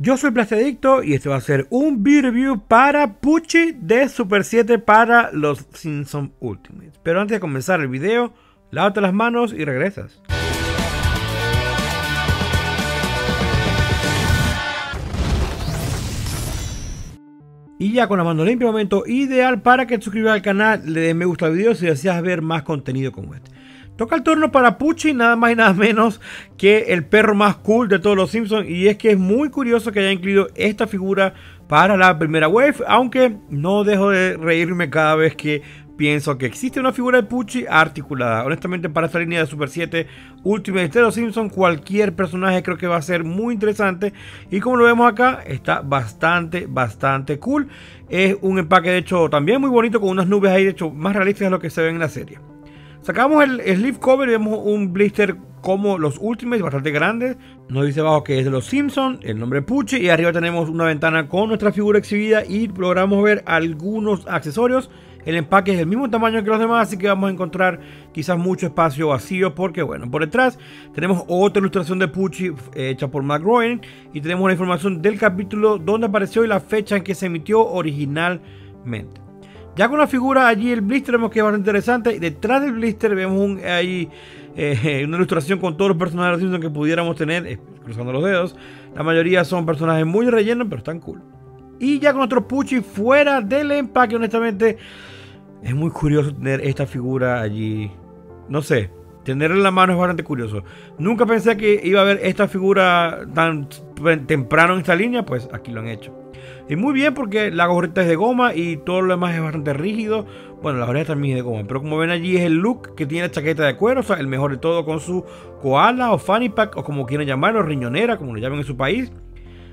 Yo soy Plastadicto y este va a ser un video review para Pucci de Super 7 para los Simpsons Ultimate. Pero antes de comenzar el video, lávate las manos y regresas. Y ya con la mano limpia, momento ideal para que te suscribas al canal, le des me gusta al video si deseas ver más contenido como este. Toca el turno para Pucci, nada más y nada menos que el perro más cool de todos los Simpsons. Y es que es muy curioso que haya incluido esta figura para la primera wave. Aunque no dejo de reírme cada vez que pienso que existe una figura de Pucci articulada. Honestamente, para esta línea de Super 7 Ultimate de los Simpsons, cualquier personaje creo que va a ser muy interesante. Y como lo vemos acá, está bastante, bastante cool. Es un empaque, de hecho, también muy bonito, con unas nubes ahí, de hecho, más realistas de lo que se ve en la serie. Sacamos el sleeve cover y vemos un blister como los últimos, bastante grande. Nos dice abajo que es de los Simpsons, el nombre Pucci. Y arriba tenemos una ventana con nuestra figura exhibida y logramos ver algunos accesorios. El empaque es del mismo tamaño que los demás, así que vamos a encontrar quizás mucho espacio vacío porque, bueno, por detrás tenemos otra ilustración de Pucci hecha por McGroin y tenemos la información del capítulo donde apareció y la fecha en que se emitió originalmente. Ya con la figura allí, el blister vemos que es bastante interesante. Y detrás del blister vemos ahí eh, una ilustración con todos los personajes de Simpsons que pudiéramos tener, eh, cruzando los dedos. La mayoría son personajes muy rellenos, pero están cool. Y ya con otro Pucci fuera del empaque, honestamente, es muy curioso tener esta figura allí. No sé, tenerla en la mano es bastante curioso. Nunca pensé que iba a haber esta figura tan temprano en esta línea, pues aquí lo han hecho. Y muy bien porque la gorrita es de goma y todo lo demás es bastante rígido. Bueno, la oreja también es de goma. Pero como ven allí es el look que tiene la chaqueta de cuero. O sea, el mejor de todo con su koala o fanny pack o como quieran llamarlo, riñonera, como lo llaman en su país.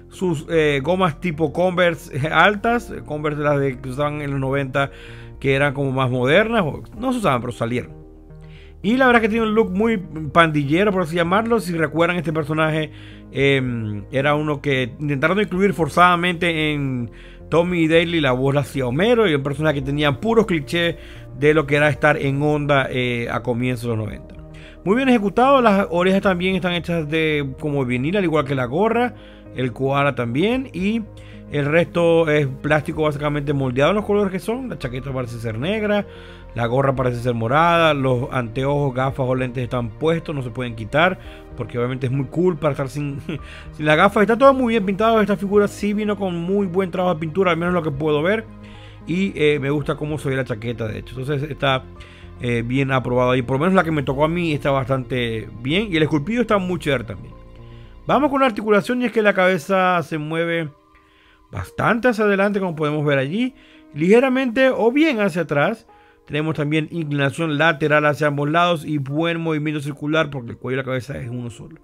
Sus eh, gomas tipo Converse altas, Converse de las de, que usaban en los 90 que eran como más modernas. No se usaban, pero salieron. Y la verdad que tiene un look muy pandillero, por así llamarlo. Si recuerdan, este personaje em, era uno que intentaron incluir forzadamente en Tommy Daly. La voz la hacía Homero y un personaje que tenía puros clichés de lo que era estar en onda eh, a comienzos de los 90. Muy bien ejecutado, las orejas también están hechas de como vinil, al igual que la gorra, el koala también. Y el resto es plástico básicamente moldeado en los colores que son. La chaqueta parece ser negra, la gorra parece ser morada, los anteojos, gafas o lentes están puestos, no se pueden quitar, porque obviamente es muy cool para estar sin, sin las gafas. Está todo muy bien pintado, esta figura sí vino con muy buen trabajo de pintura, al menos lo que puedo ver. Y eh, me gusta cómo se la chaqueta, de hecho. Entonces está eh, bien aprobado y por lo menos la que me tocó a mí está bastante bien. Y el esculpido está muy chévere también. Vamos con la articulación y es que la cabeza se mueve bastante hacia adelante, como podemos ver allí. Ligeramente o bien hacia atrás. Tenemos también inclinación lateral hacia ambos lados y buen movimiento circular porque el cuello y la cabeza es uno solo.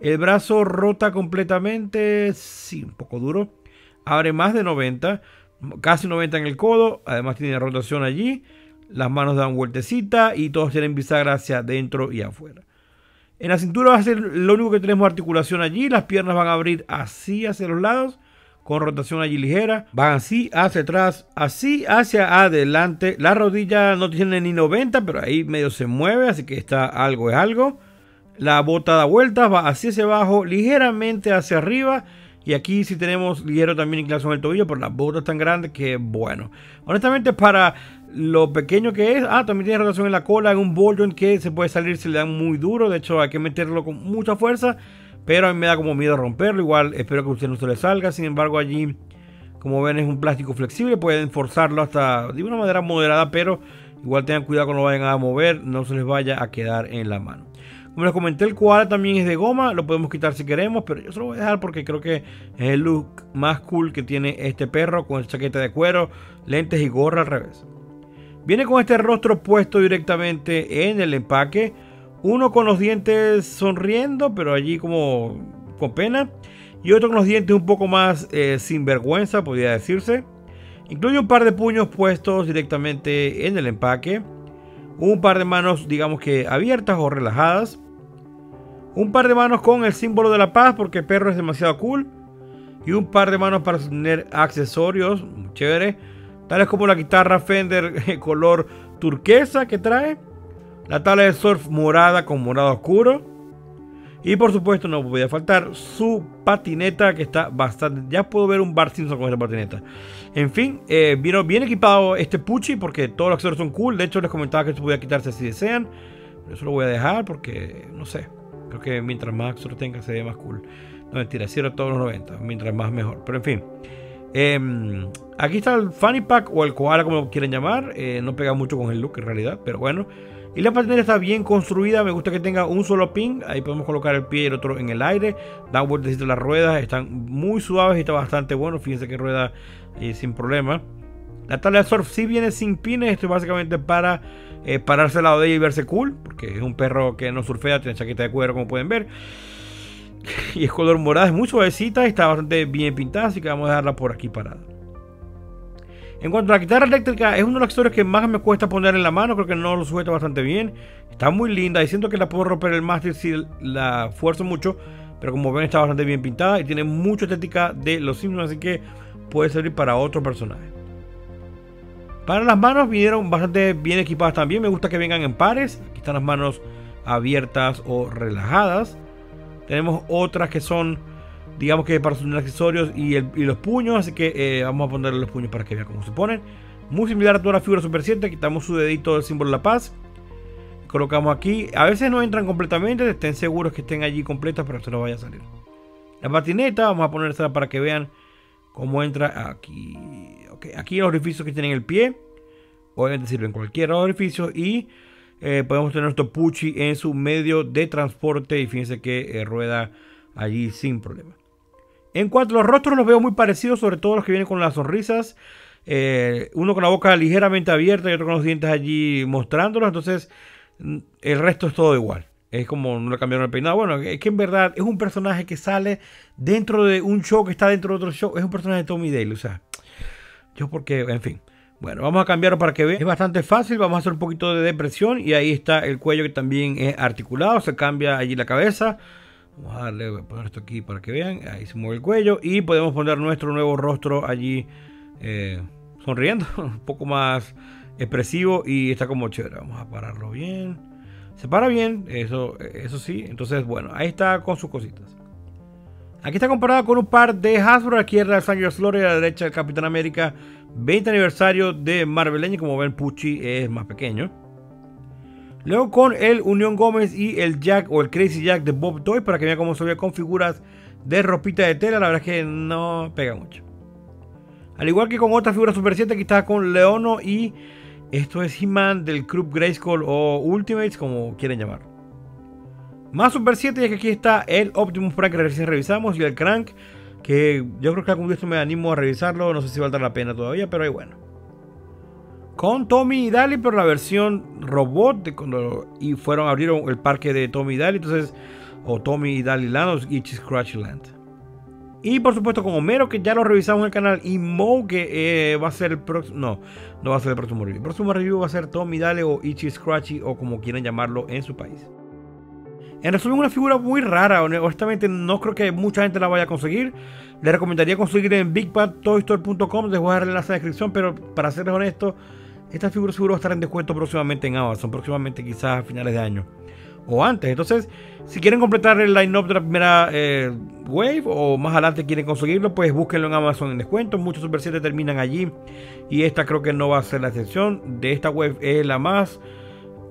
El brazo rota completamente, sí, un poco duro. Abre más de 90, casi 90 en el codo. Además tiene rotación allí. Las manos dan vueltecita y todos tienen bisagra hacia adentro y afuera. En la cintura va a ser lo único que tenemos articulación allí. Las piernas van a abrir así hacia los lados con rotación allí ligera. Van así hacia atrás, así hacia adelante. La rodilla no tiene ni 90, pero ahí medio se mueve, así que está algo es algo. La bota da vueltas, va así hacia abajo, ligeramente hacia arriba. Y aquí sí tenemos ligero también inclinación del tobillo, pero la bota es tan grande que bueno. Honestamente para lo pequeño que es, ah, también tiene rotación en la cola, en un ball que se puede salir, se le dan muy duro. De hecho hay que meterlo con mucha fuerza. Pero a mí me da como miedo romperlo. Igual espero que a usted no se le salga. Sin embargo, allí, como ven, es un plástico flexible. Pueden forzarlo hasta de una manera moderada. Pero igual tengan cuidado cuando lo vayan a mover. No se les vaya a quedar en la mano. Como les comenté, el koala también es de goma. Lo podemos quitar si queremos. Pero yo se lo voy a dejar porque creo que es el look más cool que tiene este perro. Con chaqueta de cuero, lentes y gorra al revés. Viene con este rostro puesto directamente en el empaque. Uno con los dientes sonriendo, pero allí como con pena. Y otro con los dientes un poco más eh, sin vergüenza, podría decirse. Incluye un par de puños puestos directamente en el empaque. Un par de manos, digamos que abiertas o relajadas. Un par de manos con el símbolo de la paz, porque el perro es demasiado cool. Y un par de manos para tener accesorios, muy chévere. Tales como la guitarra Fender color turquesa que trae la tabla de surf morada con morado oscuro. Y por supuesto no podía faltar su patineta que está bastante... Ya puedo ver un Bart Simpson con esa patineta. En fin, eh, vino bien equipado este Pucci porque todos los accesorios son cool. De hecho les comentaba que se podía quitarse si desean. Eso lo voy a dejar porque, no sé, creo que mientras más accesorios tenga se ve más cool. No mentira, cierro todos los 90, mientras más mejor. Pero en fin. Em, aquí está el Funny Pack o el Koala, como lo quieren llamar. Eh, no pega mucho con el look en realidad, pero bueno. Y la patineta está bien construida. Me gusta que tenga un solo pin. Ahí podemos colocar el pie y el otro en el aire. Da vueltas las ruedas. Están muy suaves y está bastante bueno. Fíjense que rueda eh, sin problema. La tabla de surf sí viene sin pines. Esto es básicamente para eh, pararse al lado de ella y verse cool. Porque es un perro que no surfea. Tiene chaqueta de cuero como pueden ver. Y es color morado. Es muy suavecita. Está bastante bien pintada. Así que vamos a dejarla por aquí parada. En cuanto a la guitarra eléctrica, es uno de los accesorios que más me cuesta poner en la mano. Creo que no lo sujeta bastante bien. Está muy linda y siento que la puedo romper el mástil si la fuerzo mucho. Pero como ven está bastante bien pintada y tiene mucha estética de los Simpsons. Así que puede servir para otro personaje. Para las manos vinieron bastante bien equipadas también. Me gusta que vengan en pares. Aquí están las manos abiertas o relajadas. Tenemos otras que son digamos que para sus accesorios y, los puños. Así que eh, vamos a ponerle los puños para que vean cómo se ponen. Muy similar a toda la figura Super 7. Quitamos su dedito del símbolo de la paz. Colocamos aquí. A veces no entran completamente. Estén seguros que estén allí completas para que nos vaya a salir. La patineta, vamos a ponérsela para que vean cómo entra aquí. Okay, aquí los orificios que tienen el pie. Obviamente sirven cualquier orificio. Y eh, podemos tener nuestro Pucci en su medio de transporte. Y fíjense que eh, rueda allí sin problema. En cuanto a los rostros, los veo muy parecidos, sobre todo los que vienen con las sonrisas. Eh, uno con la boca ligeramente abierta y otro con los dientes allí mostrándolos. Entonces, mm, el resto es todo igual. Es como no le cambiaron el peinado. Bueno, es que en verdad es un personaje que sale dentro de un show que está dentro de otro show. Es un personaje de Tommy Daly. O sea, yo porque, en fin. Bueno, vamos a cambiarlo para que vean. Es bastante fácil. Vamos a hacer un poquito de depresión. Y ahí está el cuello que también es articulado. Se cambia allí la cabeza. Vamos a darle, voy a poner esto aquí para que vean. Ahí se mueve el cuello. Y podemos poner nuestro nuevo rostro allí eh, sonriendo. Un poco más expresivo y está como chévere. Vamos a pararlo bien. Se para bien, eso, eso sí. Entonces, bueno, ahí está con sus cositas. Aquí está comparado con un par de Hasbro. Aquí es la Sangre Flores a la derecha el Capitán América. 20 aniversario de Marvel como ven, Pucci es más pequeño. Luego con el Unión Gómez y el Jack o el Crazy Jack de Bob Toy para que vean cómo se ve con figuras de ropita de tela. La verdad es que no pega mucho. Al igual que con otra figura Super 7, aquí está con Leono y esto es He-Man del Club Grayskull o Ultimates, como quieren llamar. Más Super 7, ya que aquí está el Optimus Prime que recién revisamos y el Crank, que yo creo que algún día me animo a revisarlo. No sé si valdrá la pena todavía, pero ahí bueno con Tommy y Dali, pero la versión robot de cuando y fueron abrieron el parque de Tommy y Dali, entonces o Tommy y Dali Land y Scratch Land. Y por supuesto con Homero que ya lo revisamos en el canal y Mo que eh, va a ser el próximo, no, no va a ser el próximo review. El próximo review va a ser Tommy Dale o Ichi Scratchy o como quieran llamarlo en su país. En resumen, una figura muy rara. Honestamente, no creo que mucha gente la vaya a conseguir. Le recomendaría conseguir en BigBadToyStore.com. Les voy a dar el enlace en la descripción, pero para serles honesto, esta figura seguro va a estar en descuento próximamente en Amazon, próximamente quizás a finales de año o antes. Entonces, si quieren completar el line-up de la primera eh, wave o más adelante quieren conseguirlo, pues búsquenlo en Amazon en descuento. Muchos Super 7 terminan allí y esta creo que no va a ser la excepción. De esta wave es la más,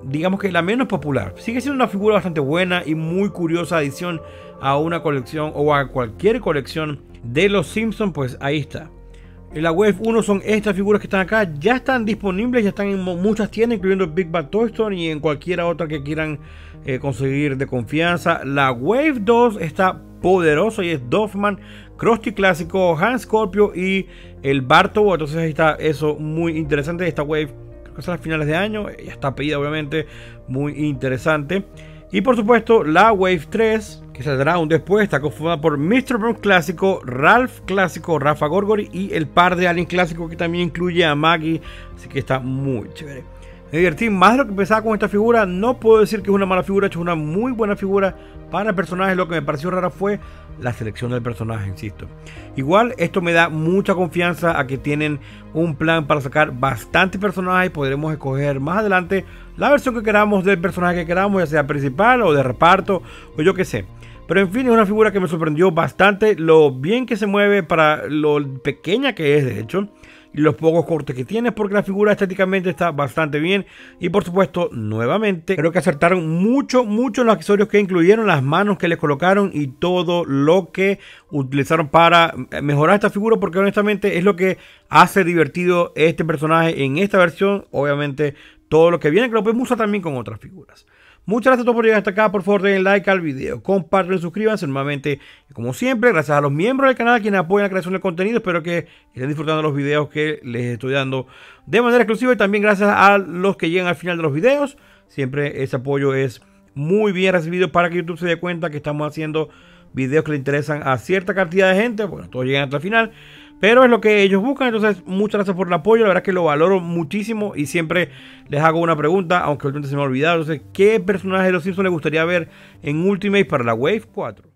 digamos que la menos popular. Sigue siendo una figura bastante buena y muy curiosa adición a una colección o a cualquier colección de los Simpsons, pues ahí está. En la Wave 1 son estas figuras que están acá. Ya están disponibles, ya están en muchas tiendas, incluyendo Big Bad Toy Store y en cualquiera otra que quieran eh, conseguir de confianza. La Wave 2 está poderoso y es Doffman, Krusty clásico, Han Scorpio y el Barto. Entonces ahí está eso muy interesante. Esta Wave creo que es a finales de año. Ya está pedida obviamente. Muy interesante. Y por supuesto la Wave 3 que saldrá un después, está conformada por Mr. Brown clásico, Ralph clásico, Rafa Gorgori y el par de Alien clásico que también incluye a Maggie, así que está muy chévere. Me divertí más de lo que pensaba con esta figura, no puedo decir que es una mala figura, es una muy buena figura para el personaje, lo que me pareció rara fue la selección del personaje, insisto. Igual esto me da mucha confianza a que tienen un plan para sacar bastantes personajes, podremos escoger más adelante la versión que queramos del personaje que queramos, ya sea principal o de reparto o yo que sé. Pero en fin, es una figura que me sorprendió bastante lo bien que se mueve para lo pequeña que es, de hecho los pocos cortes que tiene porque la figura estéticamente está bastante bien. Y por supuesto nuevamente creo que acertaron mucho mucho los accesorios que incluyeron las manos que les colocaron y todo lo que utilizaron para mejorar esta figura porque honestamente es lo que hace divertido este personaje en esta versión. Obviamente todo lo que viene que lo podemos usar también con otras figuras Muchas gracias a todos por llegar hasta acá. Por favor, den like al video, compartan, suscríbanse. Nuevamente, como siempre, gracias a los miembros del canal quienes apoyan la creación del contenido. Espero que estén disfrutando de los videos que les estoy dando de manera exclusiva. Y también gracias a los que llegan al final de los videos. Siempre ese apoyo es muy bien recibido para que YouTube se dé cuenta que estamos haciendo videos que le interesan a cierta cantidad de gente. Bueno, todos llegan hasta el final. Pero es lo que ellos buscan, entonces muchas gracias por el apoyo, la verdad es que lo valoro muchísimo y siempre les hago una pregunta, aunque últimamente se me ha olvidado, entonces, ¿qué personaje de los Simpsons les gustaría ver en Ultimate para la Wave 4?